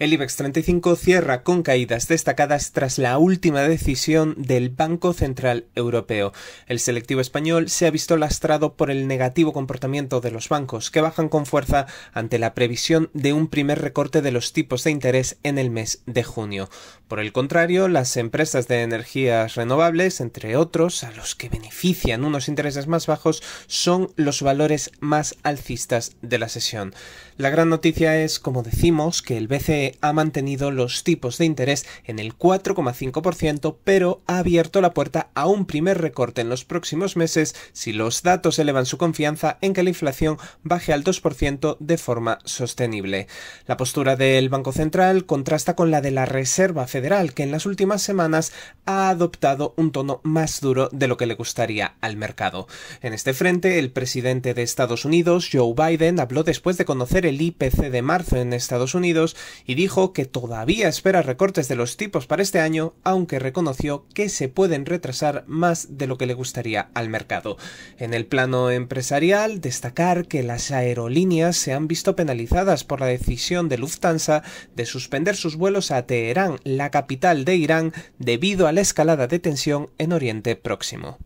El IBEX 35 cierra con caídas destacadas tras la última decisión del Banco Central Europeo. El selectivo español se ha visto lastrado por el negativo comportamiento de los bancos, que bajan con fuerza ante la previsión de un primer recorte de los tipos de interés en el mes de junio. Por el contrario, las empresas de energías renovables, entre otros, a los que benefician unos intereses más bajos, son los valores más alcistas de la sesión. La gran noticia es, como decimos, que el BCE ha mantenido los tipos de interés en el 4,5%, pero ha abierto la puerta a un primer recorte en los próximos meses si los datos elevan su confianza en que la inflación baje al 2% de forma sostenible. La postura del Banco Central contrasta con la de la Reserva Federal, que en las últimas semanas ha adoptado un tono más duro de lo que le gustaría al mercado. En este frente, el presidente de Estados Unidos, Joe Biden, habló después de conocer el IPC de marzo en Estados Unidos y dijo que todavía espera recortes de los tipos para este año, aunque reconoció que se pueden retrasar más de lo que le gustaría al mercado. En el plano empresarial, destacar que las aerolíneas se han visto penalizadas por la decisión de Lufthansa de suspender sus vuelos a Teherán, la capital de Irán, debido a la escalada de tensión en Oriente Próximo.